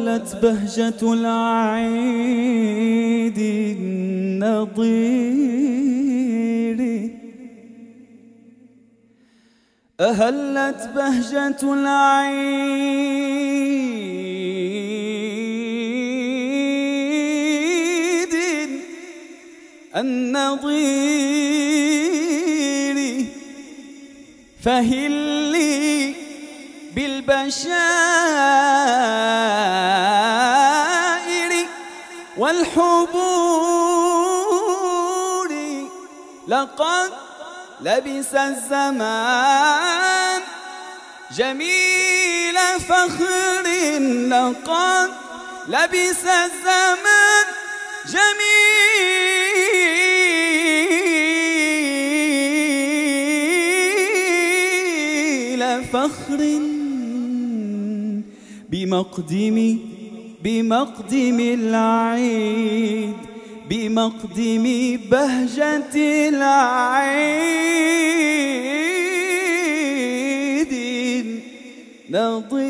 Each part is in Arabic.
أهلت بهجة العيد النظير أهلت بهجة العيد النظير فهلي بالبشائر لقد لبس الزمان. جميل فخر لقد لبس الزمان. جميل فخر بمقدم بمقدم العيد. بمقدم بهجة العيد نظير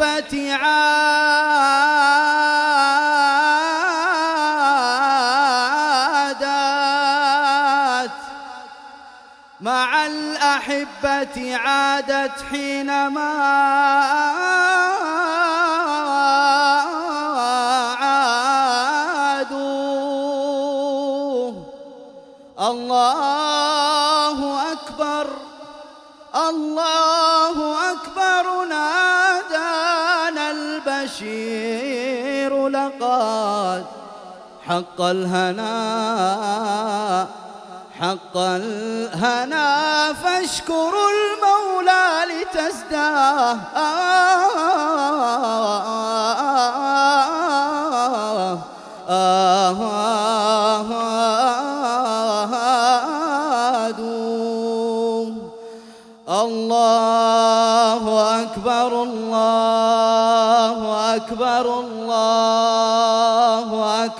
الأحبة عادت. مع الأحبة عادت حينما عادوا. الله أكبر. الله أكبر. نادانا البشير لقد حق الهنا حق الهنا فاشكروا المولى لتزداه.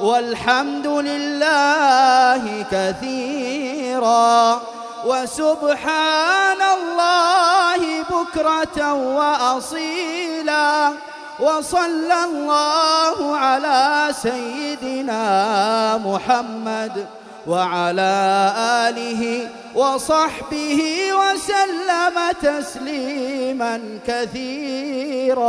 والحمد لله كثيرا. وسبحان الله بكرة وأصيلا. وصلى الله على سيدنا محمد وعلى آله وصحبه وسلم تسليما كثيرا.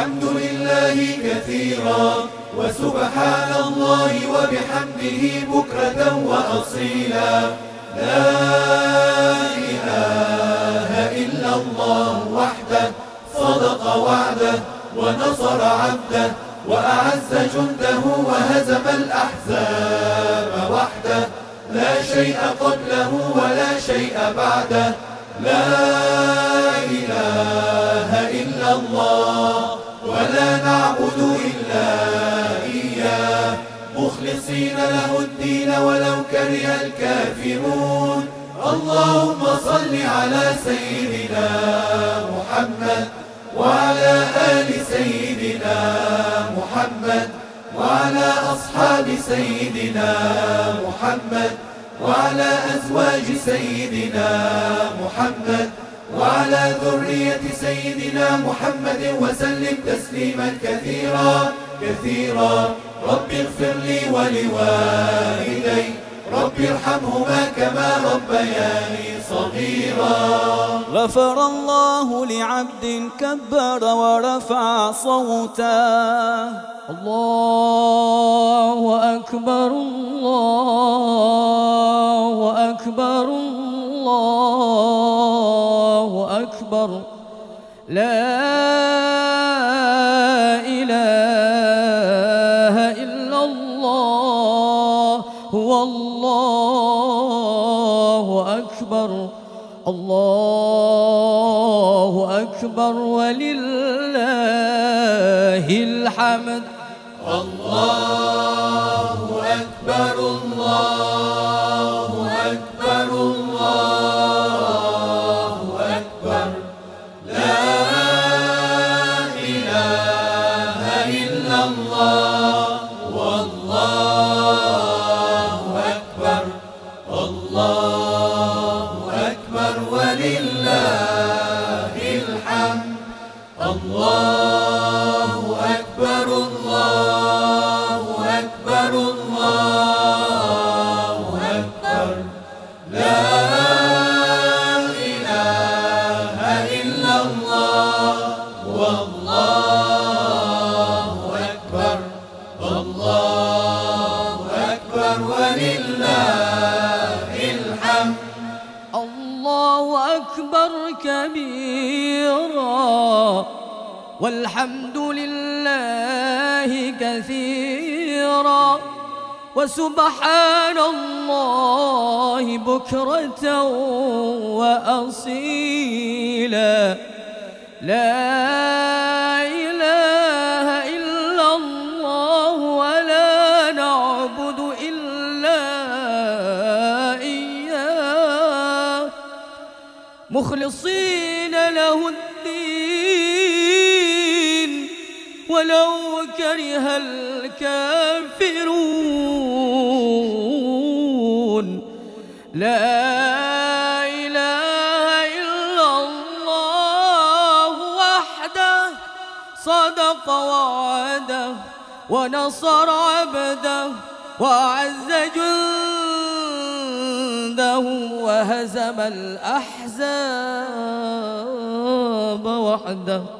والحمد لله كثيرا وسبحان الله وبحمده بكرة وأصيلا. لا إله إلا الله وحده صدق وعده ونصر عبده وأعز جنده وهزم الأحزاب وحده. لا شيء قبله ولا شيء بعده. لا إله إلا الله مخلصين له الدين ولو كره الكافرون. اللهم صل على سيدنا محمد وعلى آل سيدنا محمد وعلى أصحاب سيدنا محمد وعلى أزواج سيدنا محمد وعلى ذرية سيدنا محمد وسلم تسليما كثيرا كثيرا. رب اغفر لي ولوالدي. رب ارحمهما كما ربياني صغيرا. غفر الله لعبد كبر ورفع صوتا. الله أكبر الله أكبر الله أكبر. لا إله الله أكبر ولله الحمد. الله أكبر الله والحمد لله كثيرا وسبحان الله بكرة وأصيلا. لا إله إلا الله ولا نعبد إلا إياه. مخلصين له الدين. ولو كره الكافرون. لا إله إلا الله وحده صدق وعده ونصر عبده وأعز جنده وهزم الأحزاب وحده.